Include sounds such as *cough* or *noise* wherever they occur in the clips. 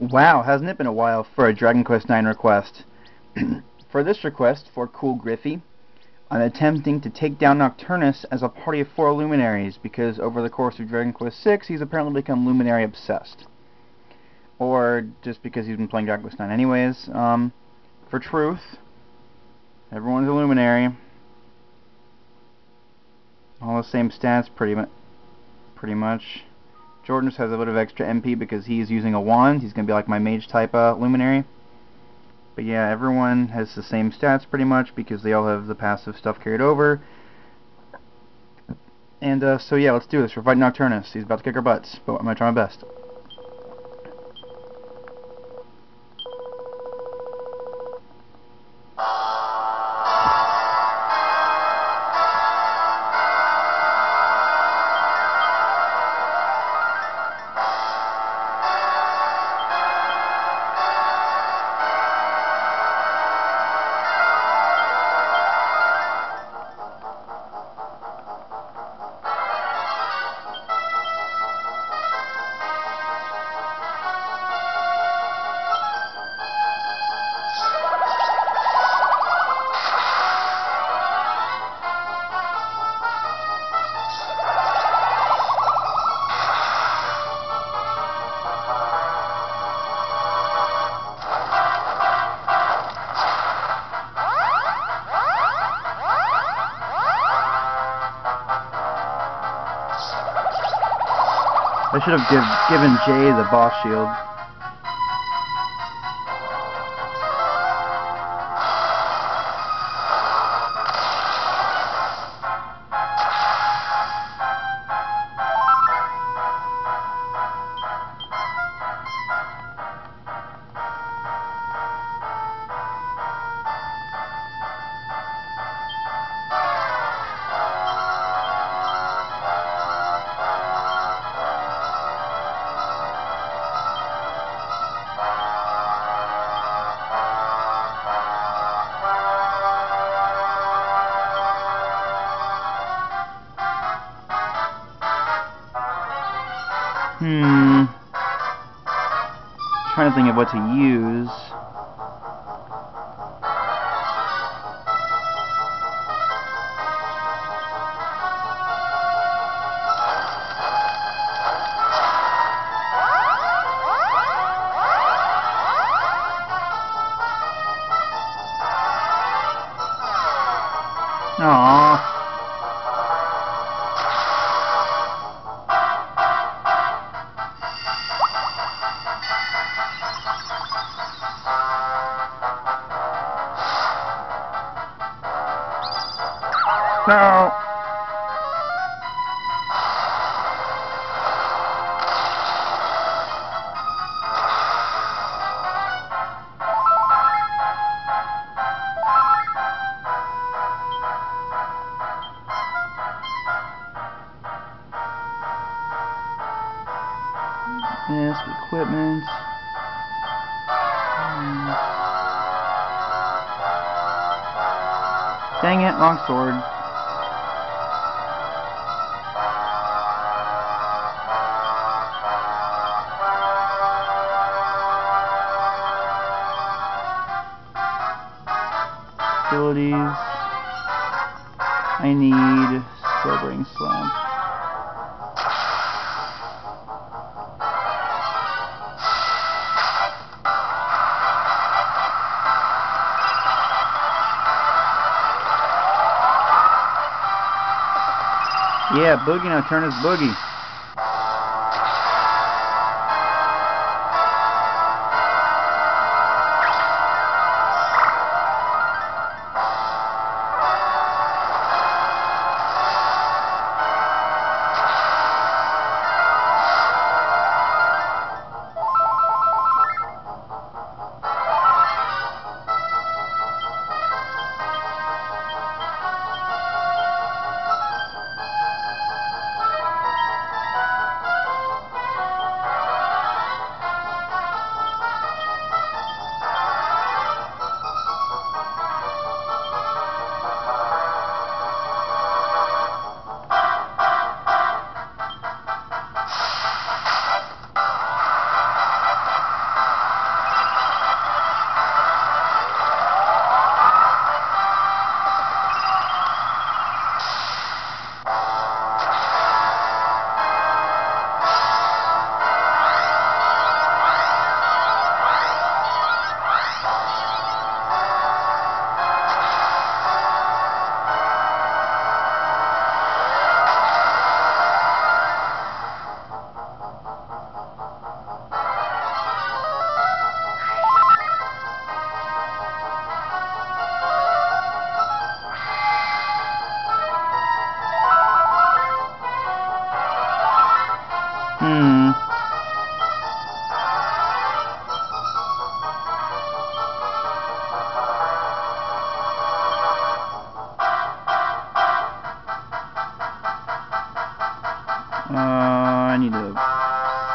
Wow, hasn't it been a while for a Dragon Quest IX request? *clears throat* for this request, for Cool Griffy, I'm attempting to take down Nokturnus as a party of four luminaries, because over the course of Dragon Quest VI, he's apparently become luminary obsessed. Or just because he's been playing Dragon Quest IX anyways. Um, for truth, everyone's a luminary. All the same stats, pretty much. Pretty much. Jordan just has a bit of extra MP because he's using a wand. He's going to be like my mage type uh, luminary. But yeah, everyone has the same stats pretty much because they all have the passive stuff carried over. And uh, so yeah, let's do this. We're fighting Nokturnus. He's about to kick our butts, but I'm going to try my best. Should have give, given Jay the boss shield. Hmm. Trying to think of what to use. No. Yes, equipment. Dang it, long sword. I need Sobering Slam. Yeah, Boogie now turn his Boogie.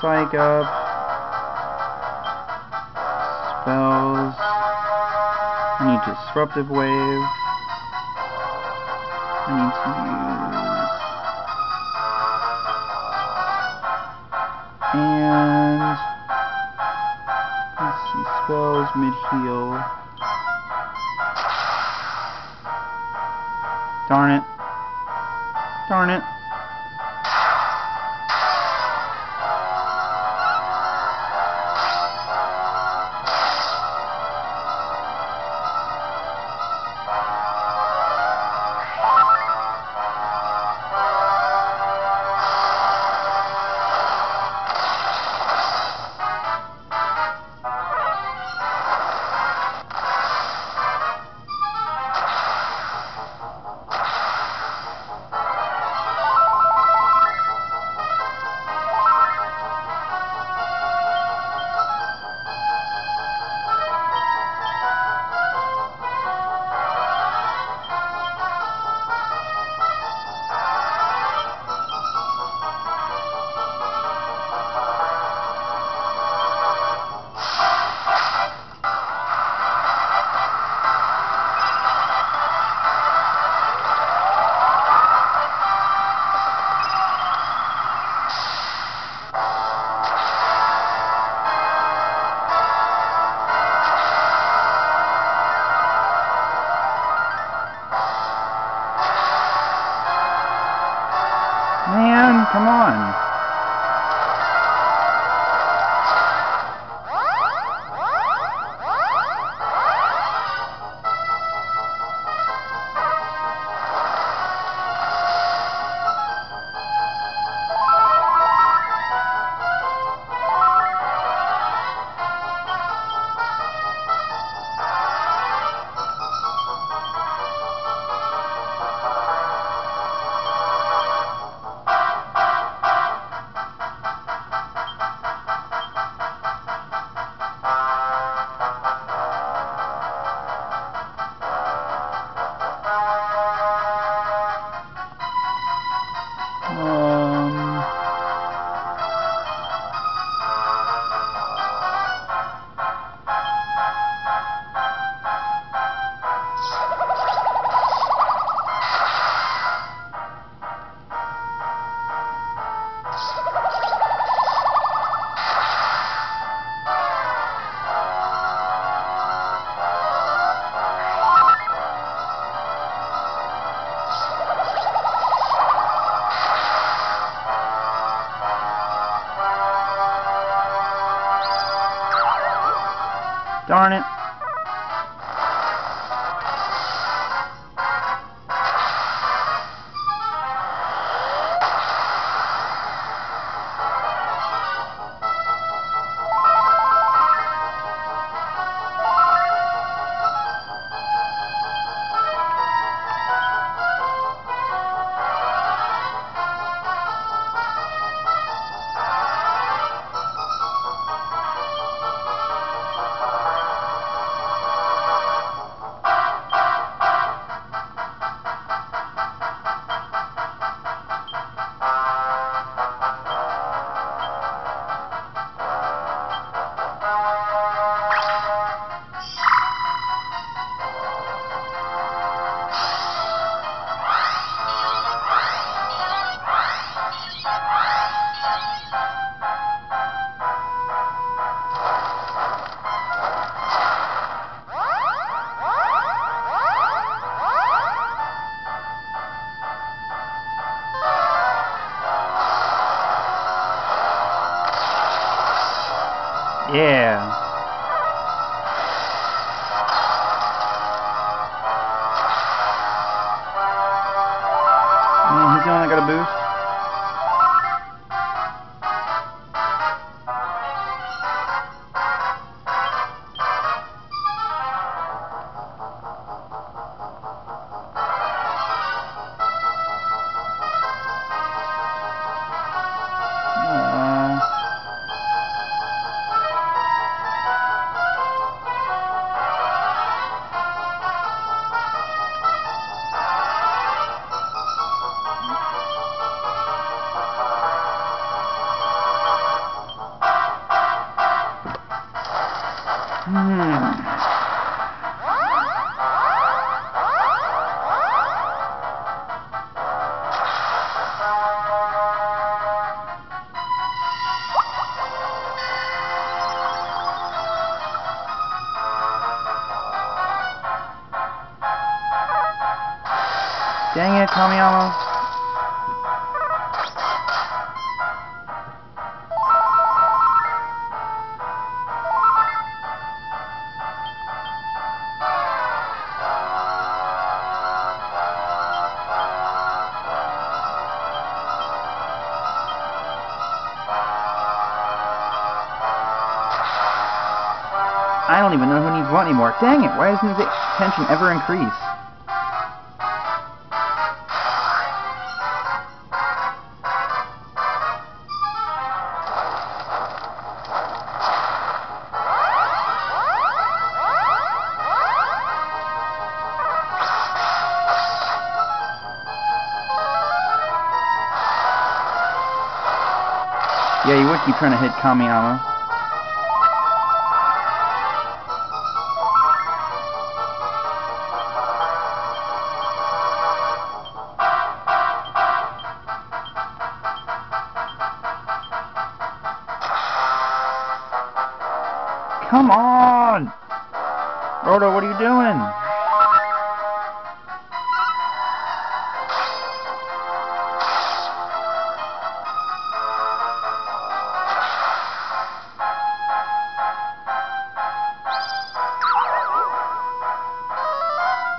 Psych up. Spells. I need Disruptive Wave. I need to use... And... Let's see, spells, mid-heal. Darn it. Darn it. Darn it. Yeah. Dang it, Kamiyama. I don't even know who needs what anymore. Dang it, why doesn't his attention ever increase? Yeah, you would keep trying to hit Kamiyama. Come on! Roto, what are you doing?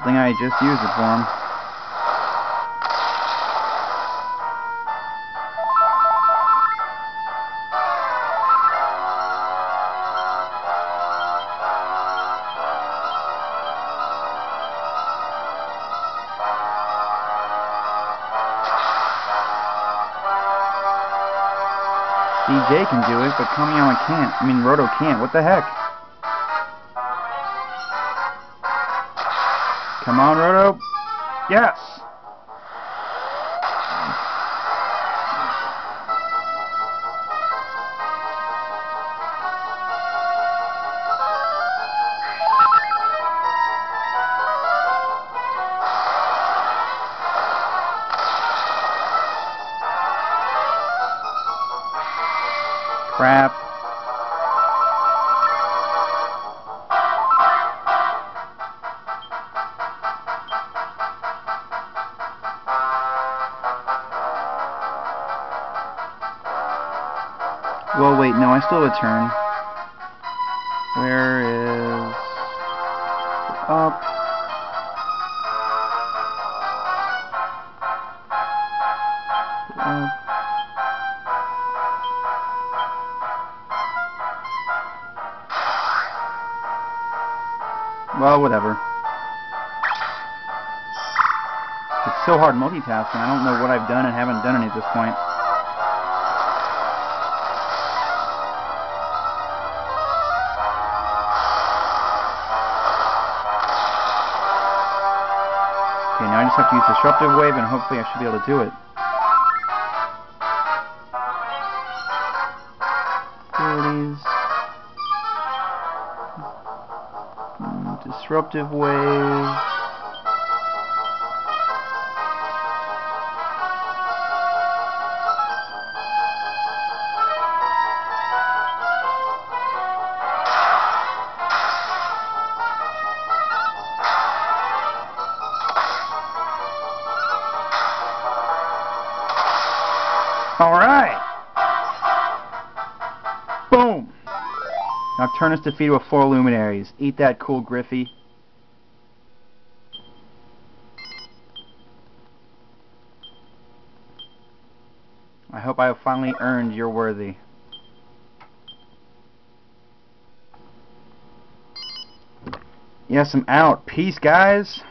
Good thing I just used it for him. DJ can do it, but Kamiyama can't. I mean, Roto can't. What the heck? Come on, Roto. Yes! Crap. Still a turn. Where is... Up. Up. Well, whatever. It's so hard multitasking. I don't know what I've done and haven't done any at this point. Have to use Disruptive Wave and hopefully I should be able to do it. Abilities. Mm, Disruptive Wave. Alright! Boom! Nokturnus defeated with four luminaries. Eat that cool Griffy. I hope I have finally earned your worthy. Yes, I'm out. Peace, guys.